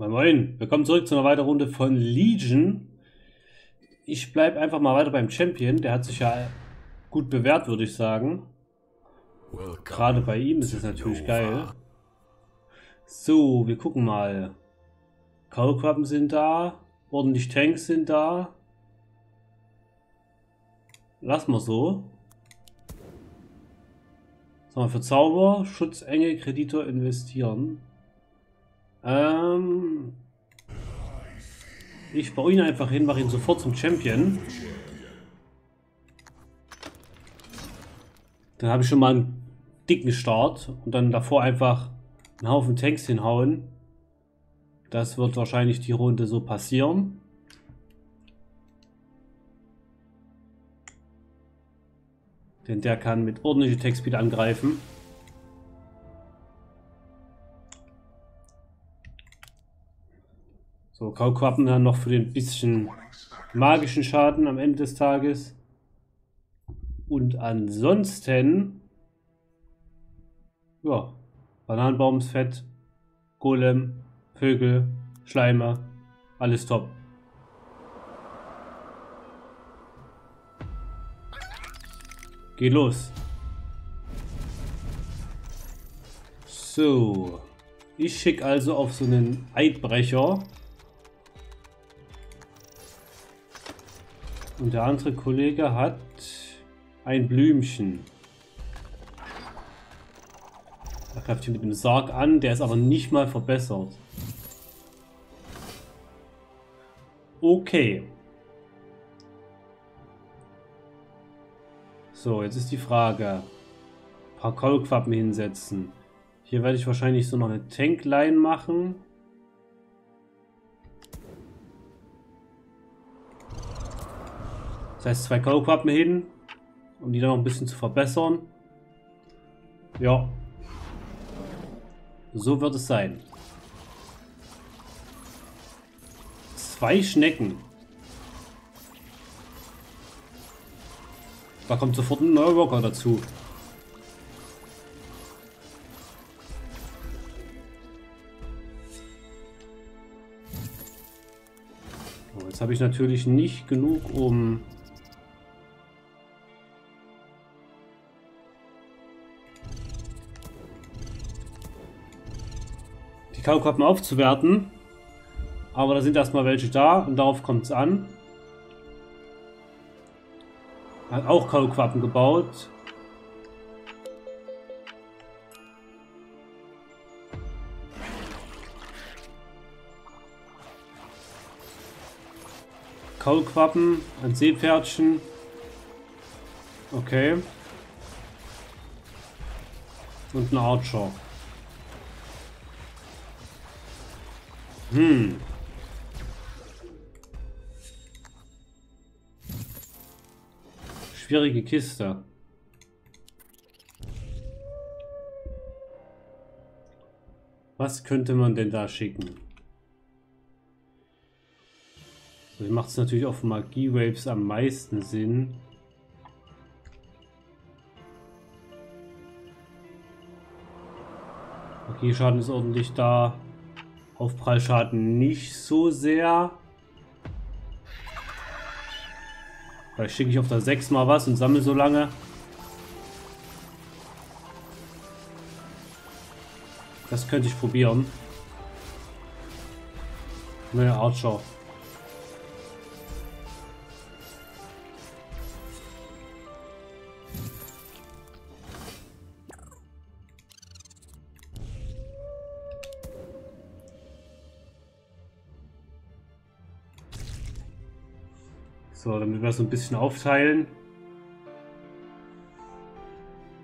Moin Moin, willkommen zurück zu einer weiteren Runde von Legion. Ich bleibe einfach mal weiter beim Champion, der hat sich ja gut bewährt, würde ich sagen. Gerade bei ihm ist es natürlich geil. So, wir gucken mal. Kaulquappen sind da, ordentlich Tanks sind da. Lass mal so. Was für Zauber? Schutzengel, Kreditor investieren. Ähm, ich baue ihn einfach hin, mache ihn sofort zum Champion. Dann habe ich schon mal einen dicken Start und dann davor einfach einen Haufen Tanks hinhauen. Das wird wahrscheinlich die Runde so passieren. Denn der kann mit ordentlichem Textbeat angreifen. So, Kaulquappen dann noch für den bisschen magischen Schaden am Ende des Tages. Und ansonsten, ja, Bananenbaumsfett, Golem, Vögel, Schleimer, alles top. Geht los. So. Ich schicke also auf so einen Eidbrecher. Und der andere Kollege hat ein Blümchen. Er greift hier mit dem Sarg an, der ist aber nicht mal verbessert. Okay. So, jetzt ist die Frage. Ein paar Kaulquappen hinsetzen. Hier werde ich wahrscheinlich so noch eine Tankline machen. Heißt zwei Kaulquappen hin, um die dann noch ein bisschen zu verbessern. Ja. So wird es sein. Zwei Schnecken. Da kommt sofort ein neuer Worker dazu. Jetzt habe ich natürlich nicht genug, um die Kaulquappen aufzuwerten. Aber da sind erstmal welche da und darauf kommt es an. Hat auch Kaulquappen gebaut. Kaulquappen, ein Seepferdchen. Okay. Und ein Archer. Hm. Schwierige Kiste. Was könnte man denn da schicken? So, macht es natürlich auf Magie-Waves am meisten Sinn. Magie-Schaden ist ordentlich da. Aufprallschaden nicht so sehr. Vielleicht schicke ich auf der 6 mal was und sammle so lange. Das könnte ich probieren. Neue Archer. So, damit wir so ein bisschen aufteilen.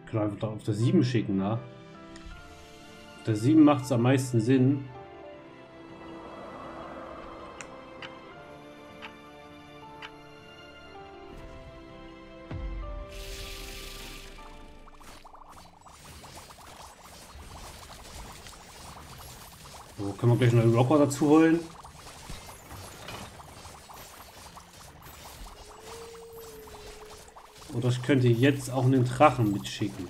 Können wir einfach auf der 7 schicken, ne? Auf der 7 macht es am meisten Sinn. So, können wir gleich noch einen Rocker dazu holen. Oder ich könnte jetzt auch einen Drachen mitschicken.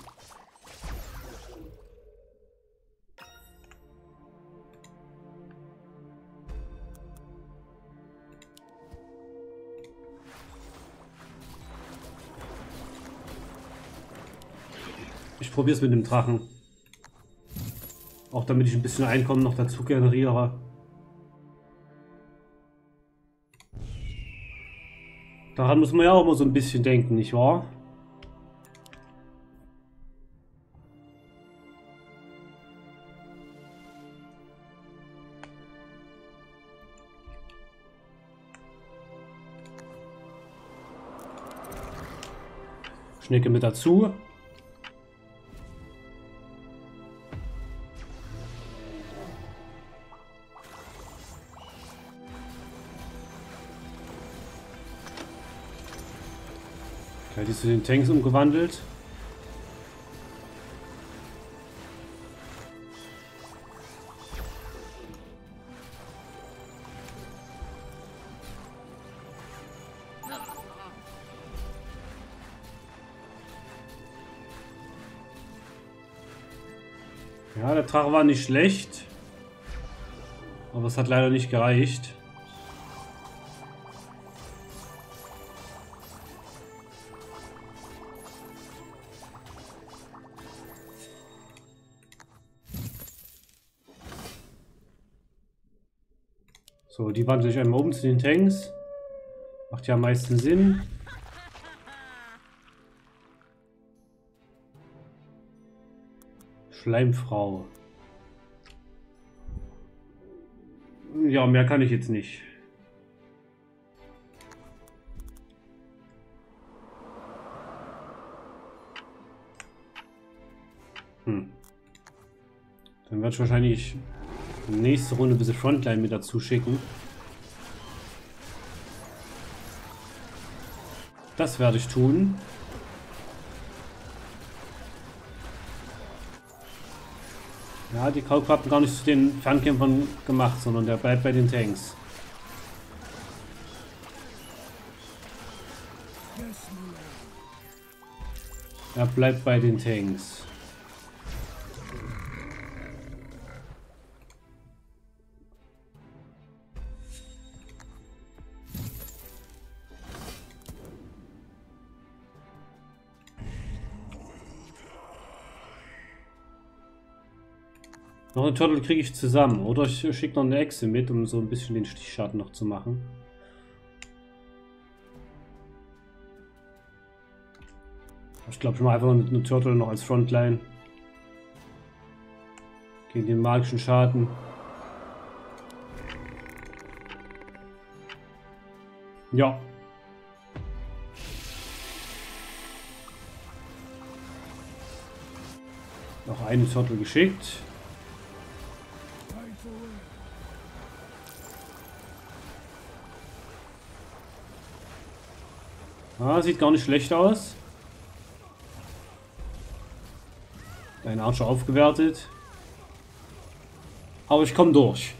Ich probiere es mit dem Drachen. Auch damit ich ein bisschen Einkommen noch dazu generiere. Daran muss man ja auch immer so ein bisschen denken, nicht wahr? Schnecke mit dazu. Die zu den Tanks umgewandelt. Ja, der Drache war nicht schlecht. Aber es hat leider nicht gereicht. Die wandle ich einmal um zu den Tanks. Macht ja am meisten Sinn. Schleimfrau. Ja, mehr kann ich jetzt nicht. Hm. Dann ich wahrscheinlich nächste Runde ein bisschen Frontline mit dazu schicken. Das werde ich tun. Ja, die Kaulquappen gar nicht zu den Fernkämpfern gemacht, sondern der bleibt bei den Tanks. Er bleibt bei den Tanks. Noch eine Turtle kriege ich zusammen. Oder ich schicke noch eine Echse mit, um so ein bisschen den Stichschaden noch zu machen. Ich glaube, ich mache einfach eine Turtle noch als Frontline. Gegen den magischen Schaden. Ja. Noch eine Turtle geschickt. Ah, sieht gar nicht schlecht aus. Dein Archer aufgewertet. Aber ich komme durch.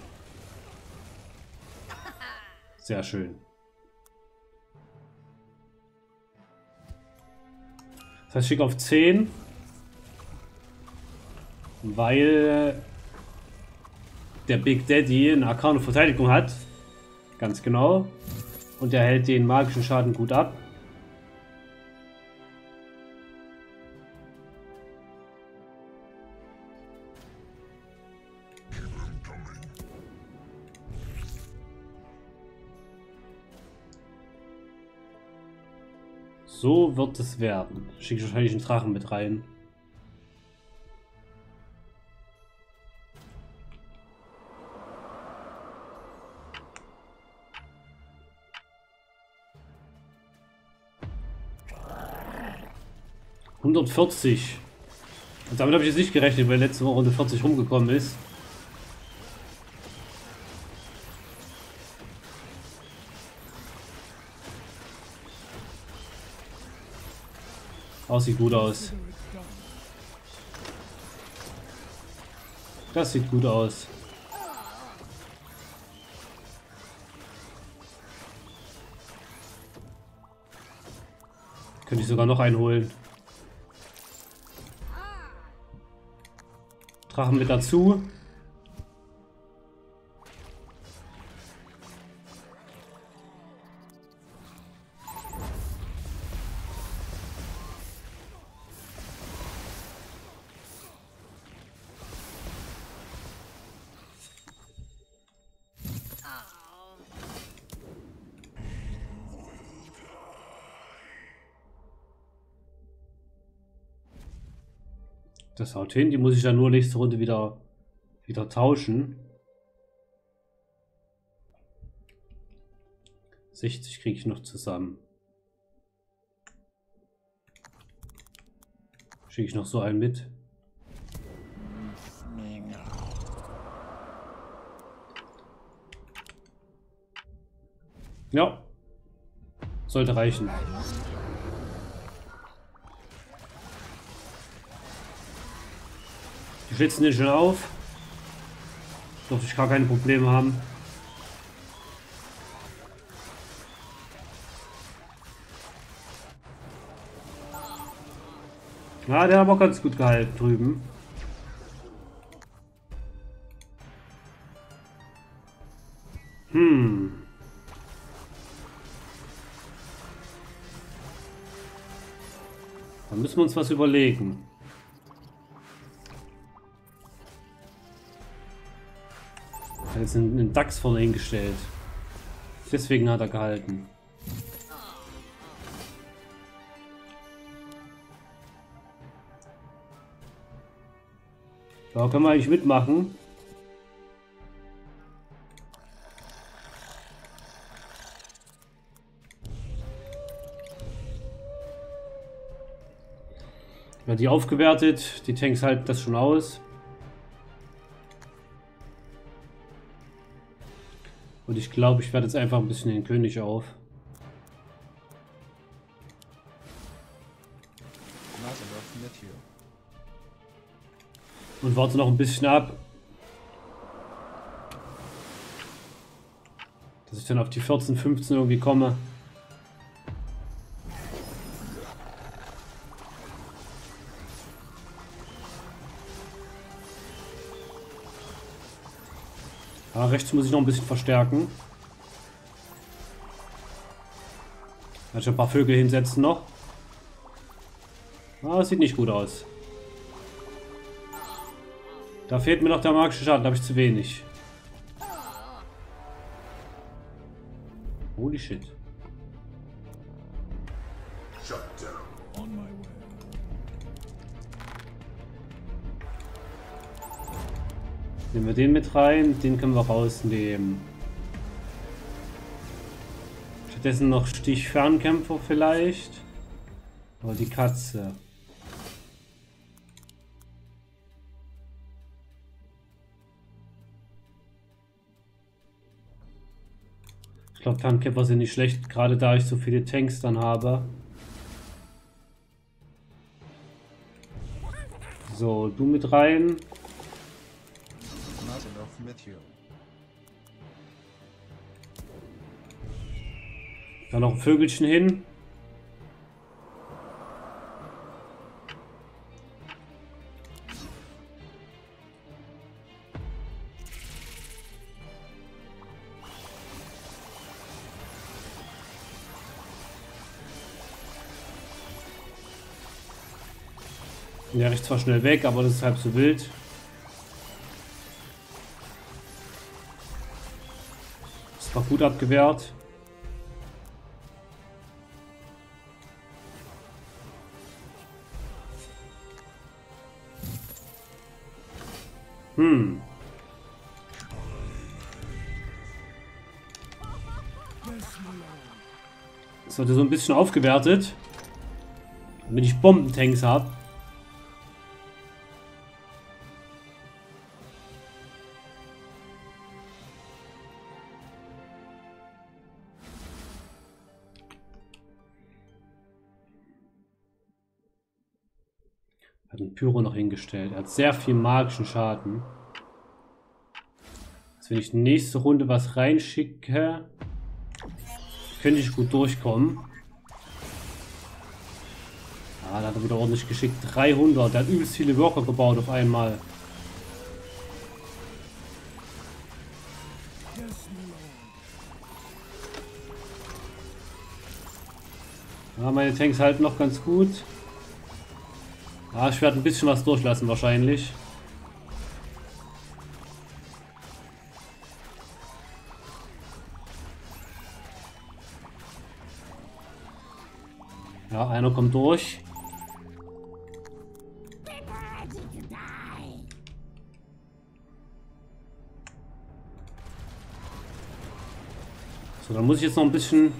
Sehr schön. Das heißt, ich schicke auf 10. Weil der Big Daddy eine arkane Verteidigung hat. Ganz genau. Und er hält den magischen Schaden gut ab. So wird es werden. Schicke ich wahrscheinlich einen Drachen mit rein. Hundertvierzig. Und damit habe ich jetzt nicht gerechnet, weil letzte Woche Runde 40 rumgekommen ist. Oh, sieht gut aus. Das sieht gut aus. Könnte ich sogar noch einholen. Drachen mit dazu. Das haut hin, die muss ich dann nur nächste Runde wieder, wieder tauschen. 60 kriege ich noch zusammen. Schicke ich noch so einen mit. Ja. Sollte reichen. Die schlitzen den schon auf. Dürfte ich gar keine Probleme haben. Ja, der hat aber ganz gut gehalten drüben. Hm. Da müssen wir uns was überlegen. Jetzt einen Dachs vorne hingestellt. Deswegen hat er gehalten. Da können wir eigentlich mitmachen. Ja, die aufgewertet, die Tanks halten das schon aus. Und ich glaube, ich werde jetzt einfach ein bisschen den König auf. Und warte noch ein bisschen ab. Dass ich dann auf die 14, 15 irgendwie komme. Ja, rechts muss ich noch ein bisschen verstärken. Also ein paar Vögel hinsetzen noch. Ah, sieht nicht gut aus. Da fehlt mir noch der magische Schaden, da habe ich zu wenig. Holy shit. Nehmen wir den mit rein, den können wir rausnehmen. Stattdessen noch Stichfernkämpfer vielleicht. Aber die Katze. glaube, Fernkämpfer sind nicht schlecht, gerade da ich so viele Tanks dann habe. So, du mit rein. Da noch ein Vögelchen hin. Ja, ich zwar schnell weg, aber das ist halb so wild. Gut abgewehrt. Hm. Das wurde so ein bisschen aufgewertet. Damit ich Bombentanks habe. Pyro noch hingestellt. Er hat sehr viel magischen Schaden. Also wenn ich nächste Runde was reinschicke, könnte ich gut durchkommen. Ah, da hat er wieder ordentlich geschickt. 300. Der hat übelst viele Worker gebaut auf einmal. Ja, meine Tanks halten noch ganz gut. Ah, ich werde ein bisschen was durchlassen wahrscheinlich. Ja, einer kommt durch. So, dann muss ich jetzt noch ein bisschen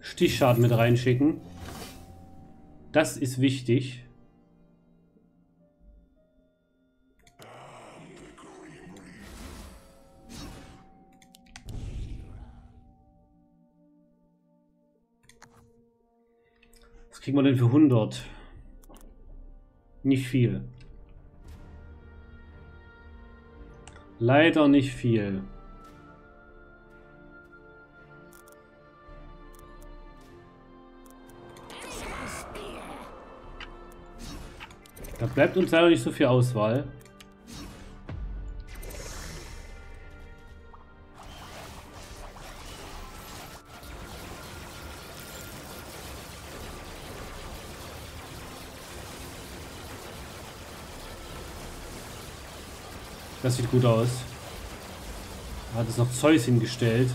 Stichschaden mit reinschicken. Das ist wichtig. Kriegen wir denn für 100? Nicht viel. Leider nicht viel. Da bleibt uns leider nicht so viel Auswahl. Das sieht gut aus. Hat es noch Zeus hingestellt.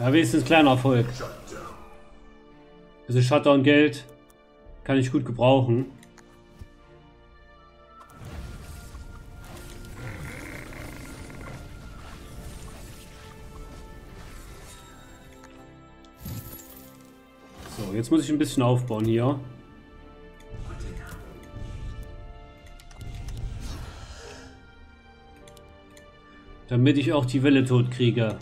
Ja, wenigstens kleiner Erfolg. Bisschen Shutdown-Geld kann ich gut gebrauchen. Jetzt muss ich ein bisschen aufbauen hier. Damit ich auch die Welle tot kriege.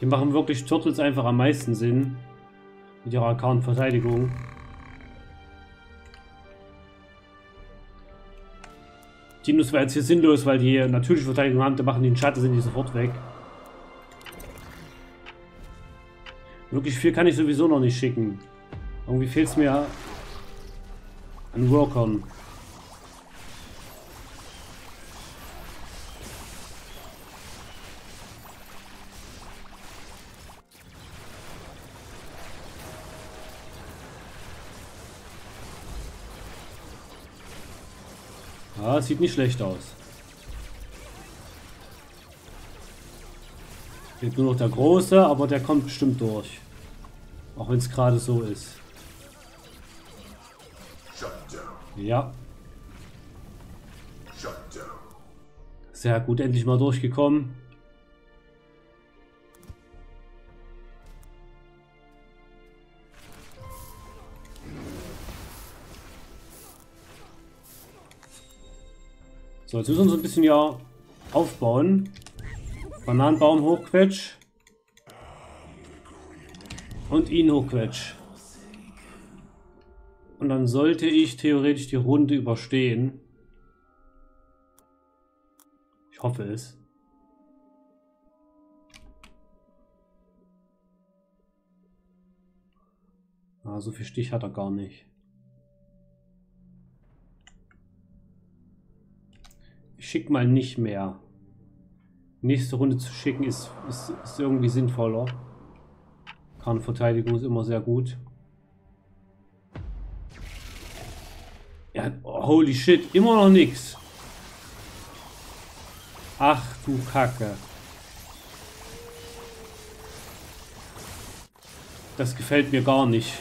Hier machen wirklich Turtles einfach am meisten Sinn. Mit ihrer Account-Verteidigung. Dinos war jetzt hier sinnlos, weil die natürliche Verteidigung haben, da machen die einen Schatten, sind die sofort weg. Wirklich viel kann ich sowieso noch nicht schicken. Irgendwie fehlt es mir an Workern. Ah, sieht nicht schlecht aus. Fehlt nur noch der Große, aber der kommt bestimmt durch. Auch wenn es gerade so ist. Ja. Sehr gut, endlich mal durchgekommen. So, jetzt müssen wir uns ein bisschen ja aufbauen. Bananenbaum hochquetsch. Und ihn hochquetsch. Und dann sollte ich theoretisch die Runde überstehen. Ich hoffe es. Ah, so viel Stich hat er gar nicht. Ich schicke mal nicht mehr. Nächste Runde zu schicken ist, ist, ist irgendwie sinnvoller. Kartenverteidigung ist immer sehr gut. Ja, holy shit, immer noch nichts. Ach du Kacke. Das gefällt mir gar nicht.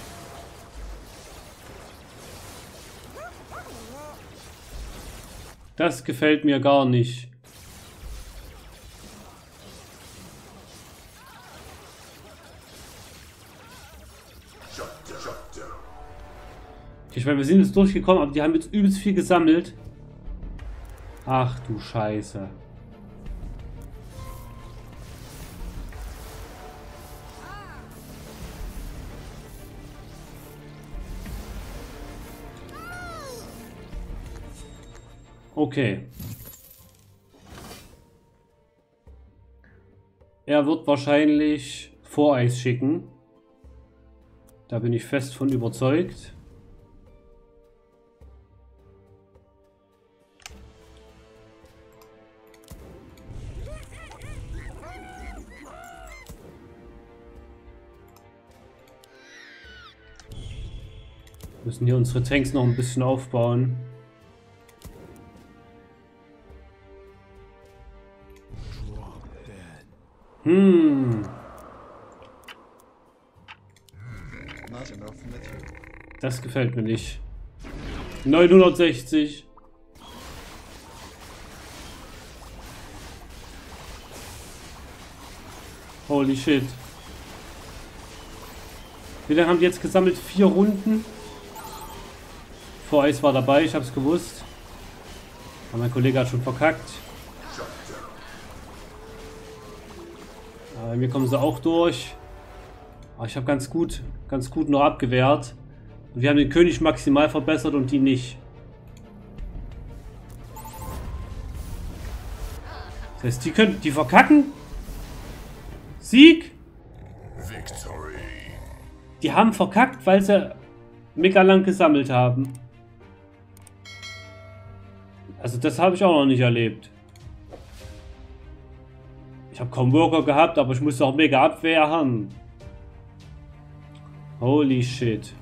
Das gefällt mir gar nicht. Ich meine, wir sind jetzt durchgekommen, aber die haben jetzt übelst viel gesammelt. Ach du Scheiße. Okay. Er wird wahrscheinlich Voreis schicken. Da bin ich fest von überzeugt. Müssen hier unsere Tanks noch ein bisschen aufbauen. Hm. Material. Das gefällt mir nicht. 960. Holy shit. Wie lange haben die jetzt gesammelt? Vier Runden? Vor Eis war dabei, ich hab's gewusst. Aber mein Kollege hat schon verkackt. Aber mir kommen sie auch durch. Aber ich habe ganz gut, ganz gut noch abgewehrt. Und wir haben den König maximal verbessert und die nicht. Das heißt, die können, die verkacken. Sieg. Victory. Die haben verkackt, weil sie mega lang gesammelt haben. Also das habe ich auch noch nicht erlebt. Ich habe kaum Worker gehabt, aber ich musste auch mega abwehren. Holy shit.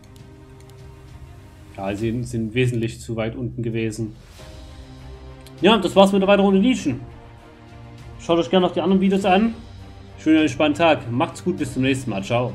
Ja, sie sind wesentlich zu weit unten gewesen. Ja, das war's mit der weiteren Runde Legion. Schaut euch gerne noch die anderen Videos an. Schönen entspannten Tag. Macht's gut, bis zum nächsten Mal. Ciao.